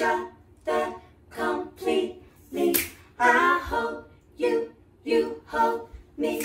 other completely. I hold you, you hold me.